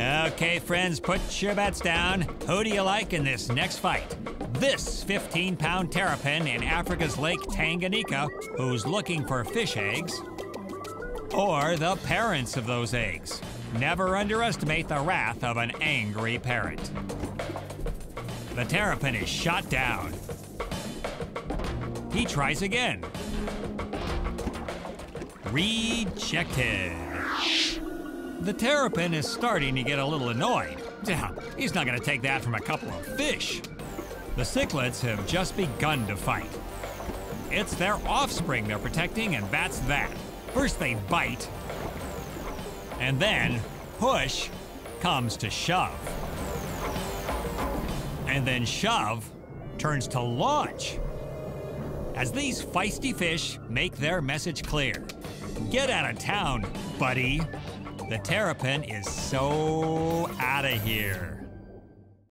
Okay, friends, put your bets down. Who do you like in this next fight? This 15 pound terrapin in Africa's Lake Tanganyika, who's looking for fish eggs, or the parents of those eggs. Never underestimate the wrath of an angry parent. The terrapin is shot down. He tries again. Rejected. The terrapin is starting to get a little annoyed. Yeah, He's not going to take that from a couple of fish. The cichlids have just begun to fight. It's their offspring they're protecting, and that's that. First they bite, and then push comes to shove. And then shove turns to launch. As these feisty fish make their message clear Get out of town, buddy. The terrapin is so out of here.